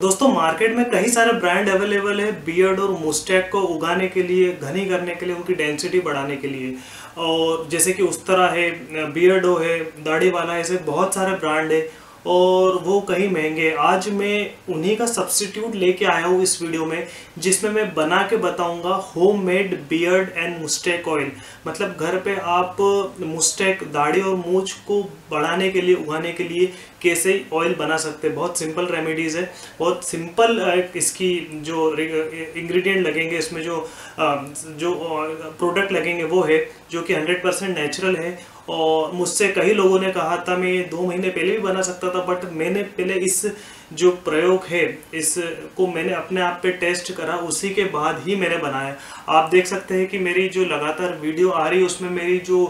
दोस्तों मार्केट में कई सारे ब्रांड अवेलेबल है बियर्ड और मुस्टैक को उगाने के लिए, घनी करने के लिए, उनकी डेंसिटी बढ़ाने के लिए। और जैसे कि उस तरह है बियर्डो है दाढ़ी वाला ऐसे बहुत सारे ब्रांड है। और वो कहीं महँगे आज मैं उन्हीं का सब्सिट्यूट लेके आया हूँ इस वीडियो में, जिसमें मैं बना के बताऊँगा home made beard and moustache oil मतलब घर पे आप मुस्टेक दाढ़ी और मूछ को बढ़ाने के लिए, उगाने के लिए कैसे ऑयल बना सकते हैं। बहुत सिंपल रेमेडीज़ है। बहुत सिंपल इसकी जो इंग्रेडिएंट लगेंगे, इसमें जो जो प्रोडक्ट लगेंगे वो है, जो कि 100 परसेंट नेचुरल है। और मुझसे कई लोगों ने कहा था, मैं दो महीने पहले भी बना सकता था बट मैंने पहले इस जो प्रयोग है, इसको मैंने अपने आप पे टेस्ट करा, उसी के बाद ही मैंने बनाया। आप देख सकते हैं कि मेरी जो लगातार वीडियो आ रही है, उसमें मेरी जो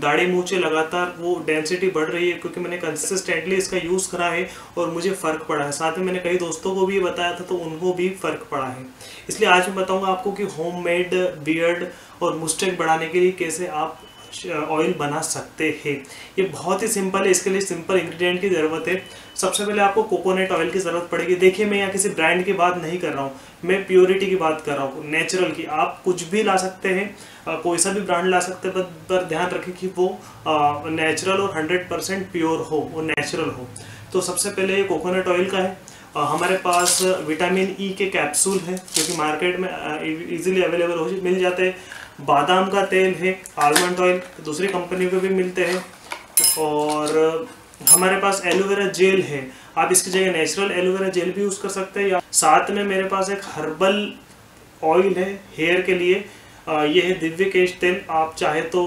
दाढ़ी मूछे लगातार वो डेंसिटी बढ़ रही है क्योंकि मैंने कंसिस्टेंटली इसका यूज़ करा है और मुझे फ़र्क पड़ा है। साथ में मैंने कई दोस्तों को भी बताया था तो उनको भी फ़र्क पड़ा है। इसलिए आज मैं बताऊँगा आपको कि होम मेड बियर्ड और मुस्टेक बढ़ाने के लिए कैसे आप ऑयल बना सकते हैं। ये बहुत ही सिंपल है, इसके लिए सिंपल इंग्रेडिएंट की ज़रूरत है। सबसे पहले आपको कोकोनट ऑयल की ज़रूरत पड़ेगी। देखिए, मैं यहाँ किसी ब्रांड की बात नहीं कर रहा हूँ। मैं प्योरिटी की बात कर रहा हूँ नेचुरल की। आप कुछ भी ला सकते हैं कोई सा भी ब्रांड ला सकते हैं, पर ध्यान रखें कि वो नेचुरल और हंड्रेड परसेंट प्योर हो, वो नेचुरल हो। तो सबसे पहले ये कोकोनट ऑयल का है। हमारे पास विटामिन ई e के कैप्सूल हैं, जो कि मार्केट में इजीली अवेलेबल हो, मिल जाते हैं। बादाम का तेल है आलमंड ऑयल दूसरी कंपनी के भी मिलते हैं। और हमारे पास एलोवेरा जेल है। आप इसकी जगह नेचुरल एलोवेरा जेल भी यूज़ कर सकते हैं। या साथ में मेरे पास एक हर्बल ऑयल है हेयर के लिए। ये है दिव्य केश तेल। आप चाहे तो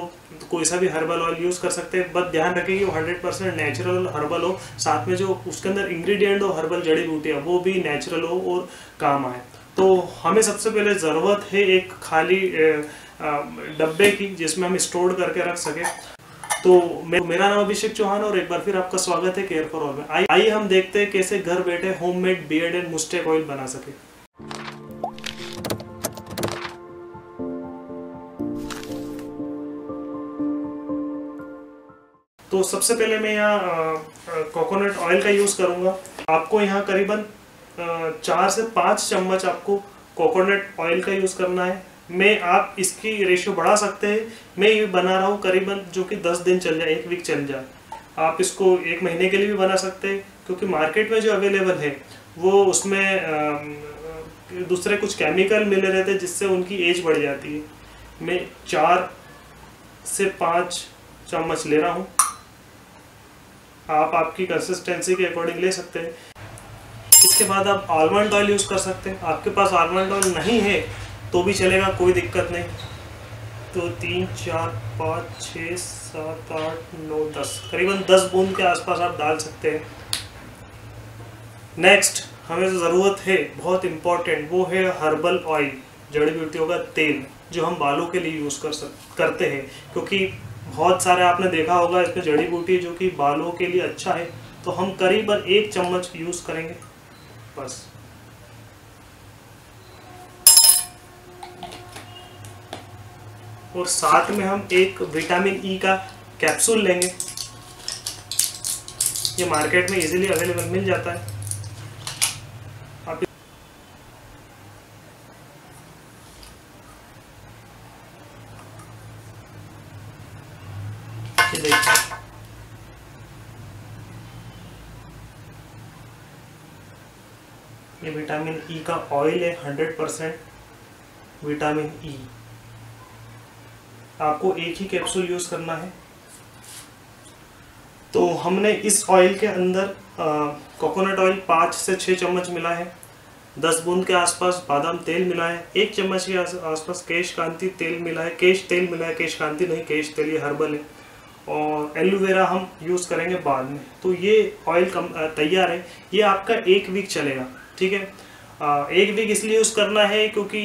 कोई सा भी हर्बल ऑयल यूज़ कर सकते हैं। बस ध्यान रखें कि वो हंड्रेड परसेंट नेचुरल हर्बल हो। साथ में जो उसके अंदर इंग्रेडिएंट हो हर्बल जड़ी बूटी वो भी नेचुरल हो और काम आए। तो हमें सबसे पहले ज़रूरत है एक खाली डब्बे की जिसमें हम स्टोर करके रख सके। तो मेरा नाम अभिषेक चौहान और एक बार फिर आपका स्वागत है केयर फॉर ऑल में। आइए हम देखते हैं कैसे घर बैठे homemade beard and moustache oil बना सके। तो सबसे पहले मैं यहाँ कोकोनट ऑयल का यूज़ करूँगा। आपको यहाँ करीबन चार से पाँच चम्मच आपको कोकोनट ऑयल का यूज़ करना है। मैं आप इसकी रेशियो बढ़ा सकते हैं। मैं ये बना रहा हूँ करीबन जो कि दस दिन चल जाए, एक वीक चल जाए। आप इसको एक महीने के लिए भी बना सकते हैं, क्योंकि मार्केट में जो अवेलेबल है, वो उसमें दूसरे कुछ केमिकल मिले रहते हैं जिससे उनकी एज बढ़ जाती है। मैं चार से पाँच चम्मच ले रहा हूँ। आप आपकी कंसिस्टेंसी के अकॉर्डिंग ले सकते हैं। इसके बाद आप आलमंड ऑयल यूज़ कर सकते हैं। आपके पास आलमंड ऑयल नहीं है तो भी चलेगा, कोई दिक्कत नहीं। तो तीन, चार, पाँच छः सात, आठ, नौ, दस। करीबन दस बूंद के आसपास आप डाल सकते हैं। नेक्स्ट हमें जो ज़रूरत है, बहुत इंपॉर्टेंट वो है हर्बल ऑयल जड़ी बूटियों का तेल, जो हम बालों के लिए यूज़ कर सक, करते हैं। क्योंकि बहुत सारे आपने देखा होगा, इसमें जड़ी बूटी जो कि बालों के लिए अच्छा है तो हम करीबन एक चम्मच यूज़ करेंगे। बस। और साथ में हम एक विटामिन ई e का कैप्सूल लेंगे। ये मार्केट में इजीली अवेलेबल मिल जाता है। ये विटामिन ई e का ऑयल है हंड्रेड परसेंट विटामिन ई आपको एक ही कैप्सूल यूज़ करना है। तो हमने इस ऑयल के अंदर कोकोनट ऑयल पाँच से छः चम्मच मिला है, दस बूंद के आसपास बादाम तेल मिला है, एक चम्मच के आसपास केश कांति तेल मिला है, केश तेल मिला है, केश कांति नहीं, केश तेल ये हर्बल है। और एलोवेरा हम यूज़ करेंगे बाद में। तो ये ऑयल कम तैयार है, ये आपका एक वीक चलेगा, ठीक है? एक वीक इसलिए यूज़ करना है क्योंकि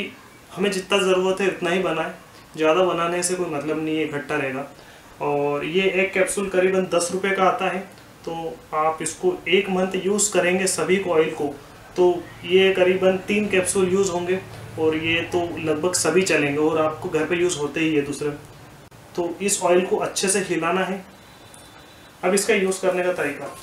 हमें जितना ज़रूरत है उतना ही बनाए ज़्यादा बनाने से कोई मतलब नहीं है, इकट्ठा रहेगा। और ये एक कैप्सूल करीबन दस रुपये का आता है तो आप इसको एक मंथ यूज़ करेंगे सभी ऑयल को तो ये करीबन तीन कैप्सूल यूज़ होंगे, और ये तो लगभग सभी चलेंगे, और आपको घर पे यूज़ होते ही है दूसरे। तो इस ऑयल को अच्छे से हिलाना है। अब इसका यूज़ करने का तरीका।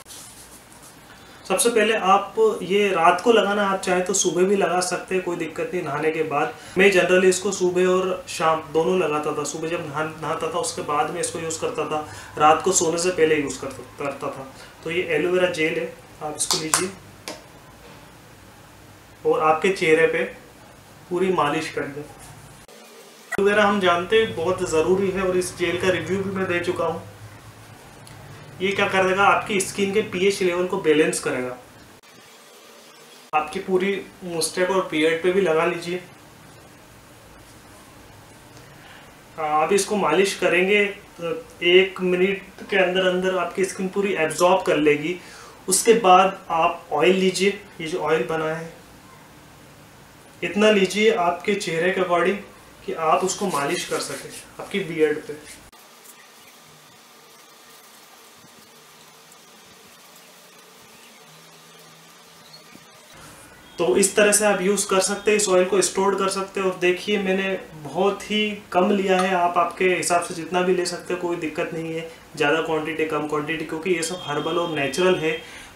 सबसे पहले आप ये रात को लगाना, आप चाहे तो सुबह भी लगा सकते हैं, कोई दिक्कत नहीं, नहाने के बाद। मैं जनरली इसको सुबह और शाम दोनों लगाता था। सुबह जब नहा, नहाता था, उसके बाद में इसको यूज़ करता था। रात को सोने से पहले यूज़ करता करता था। तो ये एलोवेरा जेल है, आप इसको लीजिए। और आपके चेहरे पे पूरी मालिश करिए। एलोवेरा हम जानते हैं बहुत ज़रूरी है और इस जेल का रिव्यू भी मैं दे चुका हूँ। ये क्या कर देगा? आपकी स्किन के पीएच लेवल को बैलेंस करेगा। आपकी पूरी मुस्टेक और पीएड पे भी लगा लीजिए। आप इसको मालिश करेंगे तो एक मिनट के अंदर अंदर आपकी स्किन पूरी एब्जॉर्ब कर लेगी। उसके बाद आप ऑयल लीजिए, ये जो ऑयल बना है। इतना लीजिए आपके चेहरे के अकॉर्डिंग कि आप उसको मालिश कर सके, आपकी बियर्ड पे। तो इस तरह से आप यूज़ कर सकते हैं, इस ऑयल को स्टोर कर सकते हैं। और देखिए, मैंने बहुत ही कम लिया है। आप आपके हिसाब से जितना भी ले सकते हैं, कोई दिक्कत नहीं है। ज़्यादा क्वांटिटी कम क्वांटिटी क्योंकि ये सब हर्बल और नेचुरल है।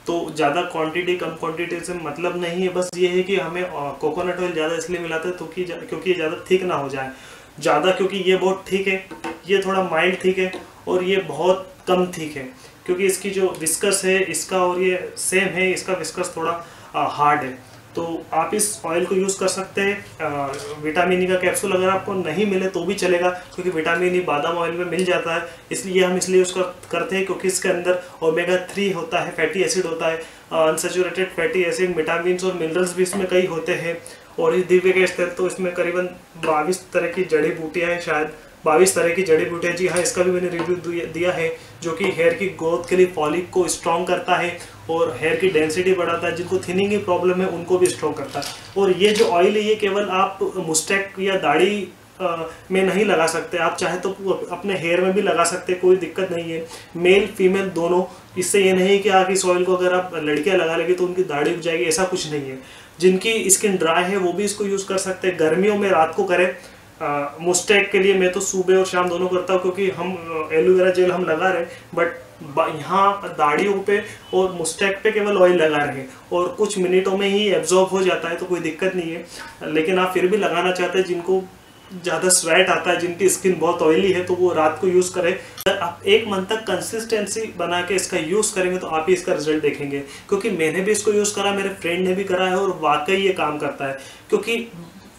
तो ज़्यादा क्वांटिटी कम क्वांटिटी से मतलब नहीं है। बस ये है कि हमें कोकोनट ऑयल ज़्यादा इसलिए मिलाते हैं तो कि क्योंकि ये ज़्यादा थिक ना हो जाए। ज़्यादा क्योंकि ये बहुत ठीक है। ये थोड़ा माइल्ड ठीक है और ये बहुत कम ठीक है। क्योंकि इसकी जो विस्कस है, इसका और ये सेम है, इसका विस्कस थोड़ा हार्ड है। तो आप इस ऑयल को यूज़ कर सकते हैं। विटामिन ई का कैप्सूल अगर आपको नहीं मिले तो भी चलेगा, क्योंकि विटामिन ई बादाम ऑयल में मिल जाता है। इसलिए हम इसलिए यूज़ करते हैं क्योंकि इसके अंदर ओमेगा थ्री होता है फैटी एसिड होता है। अनसेचुरेटेड फैटी एसिड विटामिन और मिनरल्स भी इसमें कई होते हैं। और इस दिव्य गैस तेल तो इसमें करीबन बाईस तरह की जड़ी बूटियाँ हैं शायद। बाईस तरह की जड़ी बूटियाँ जी हाँ इसका भी मैंने रिव्यू दिया है, जो कि हेयर की ग्रोथ के लिए फॉलिक को स्ट्रॉन्ग करता है और हेयर की डेंसिटी बढ़ाता है। जिनको थिनिंग की प्रॉब्लम है, उनको भी स्ट्रॉन्ग करता है। और ये जो ऑयल है, ये केवल आप मुस्टैक या दाढ़ी में नहीं लगा सकते। आप चाहे तो अपने हेयर में भी लगा सकते कोई दिक्कत नहीं है। मेल फीमेल दोनों, इससे ये नहीं कि आप इस ऑयल को अगर आप लड़कियाँ लगा लेंगे तो उनकी दाढ़ी उग जाएगी, ऐसा कुछ नहीं है। जिनकी स्किन ड्राई है, वो भी इसको यूज़ कर सकते हैं। गर्मियों में रात को करें मुस्टैक के लिए मैं तो सुबह और शाम दोनों करता हूँ, क्योंकि हम एलोवेरा जेल हम लगा रहे बट यहाँ दाढ़ियों पे और मुस्टैक पे केवल ऑयल लगा रहे हैं, और कुछ मिनटों में ही एब्जॉर्ब हो जाता है तो कोई दिक्कत नहीं है। लेकिन आप फिर भी लगाना चाहते हैं, जिनको ज़्यादा स्वेट आता है, जिनकी स्किन बहुत ऑयली है तो वो रात को यूज़ करें। आप एक मंथ तक कंसिस्टेंसी बना के इसका यूज़ करेंगे तो आप ही इसका रिज़ल्ट देखेंगे। क्योंकि मैंने भी इसको यूज़ करा, मेरे फ्रेंड ने भी करा है, और वाकई ये काम करता है। क्योंकि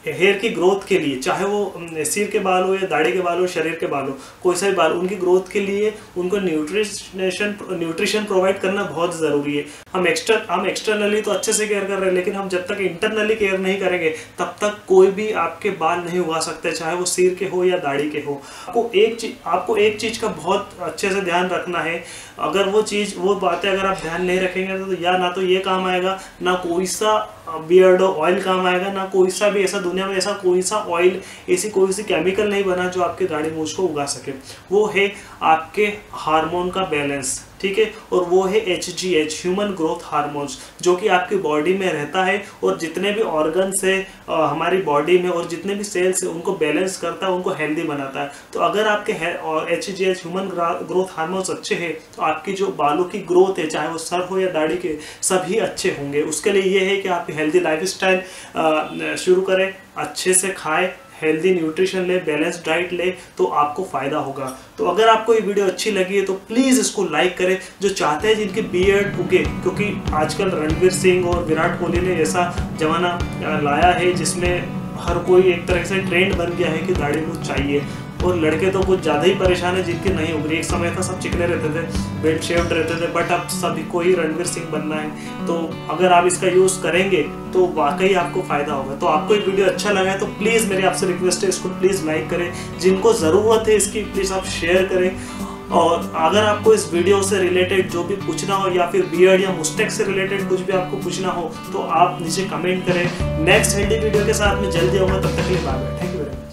हेयर की ग्रोथ के लिए, चाहे वो सिर के बाल हो या दाढ़ी के बाल हो, शरीर के बाल हो, कोई सा भी बाल, उनकी ग्रोथ के लिए उनको न्यूट्रिशन न्यूट्रिशन प्रोवाइड करना बहुत ज़रूरी है। हम एक्सटर हम एक्सटर्नली तो अच्छे से केयर कर रहे हैं, लेकिन हम जब तक इंटरनली केयर नहीं करेंगे, तब तक कोई भी आपके बाल नहीं उगा सकते, चाहे वो सिर के हो या दाढ़ी के हो। आपको एक चीज़ आपको एक चीज़ का बहुत अच्छे से ध्यान रखना है। अगर वो चीज़, वो बातें अगर आप ध्यान नहीं रखेंगे तो या ना तो ये काम आएगा, ना कोई सा बियर्डो ऑयल काम आएगा, ना कोई सा भी ऐसा में ऐसा कोई सा ऑयल ऐसी कोई सी केमिकल नहीं बना जो आपके दाढ़ी मूछ को उगा सके। वो है आपके हार्मोन का बैलेंस ठीक है? और वो है H G H human growth hormones जो कि आपकी बॉडी में रहता है और जितने भी ऑर्गन्स है हमारी बॉडी में और जितने भी सेल्स है, उनको बैलेंस करता है, उनको हेल्दी बनाता है। तो अगर आपके H G H human growth hormones अच्छे हैं तो आपकी जो बालों की ग्रोथ है, चाहे वो सर हो या दाढ़ी के, सभी अच्छे होंगे। उसके लिए ये है कि आप हेल्दी लाइफ शुरू करें, अच्छे से खाएँ हेल्दी न्यूट्रिशन ले बैलेंस डाइट ले तो आपको फ़ायदा होगा। तो अगर आपको ये वीडियो अच्छी लगी है तो प्लीज़ इसको लाइक करें। जो चाहते हैं जिनके एड उगे क्योंकि आजकल रणवीर सिंह और विराट कोहली ने ऐसा जमाना लाया है, जिसमें हर कोई एक तरह से ट्रेंड बन गया है कि दाढ़ी मुझ चाहिए। और लड़के तो कुछ ज़्यादा ही परेशान है जिनके नहीं उभरी एक समय था सब चिकने रहते थे बेल्ट शेव्ड रहते थे बट अब सभी को ही रणवीर सिंह बनना है। तो अगर आप इसका यूज़ करेंगे तो वाकई आपको फ़ायदा होगा। तो आपको ये वीडियो अच्छा लगा है तो प्लीज़ मेरी आपसे रिक्वेस्ट है, इसको प्लीज़ लाइक करें। जिनको ज़रूरत है इसकी प्लीज़ आप शेयर करें। और अगर आपको इस वीडियो से रिलेटेड जो भी पूछना हो, या फिर बियर्ड या मुस्टेक से रिलेटेड कुछ भी आपको पूछना हो तो आप नीचे कमेंट करें। नेक्स्ट हेल्दी वीडियो के साथ मैं जल्दी आऊँगा, तब तक के लिए bye bye thank you very much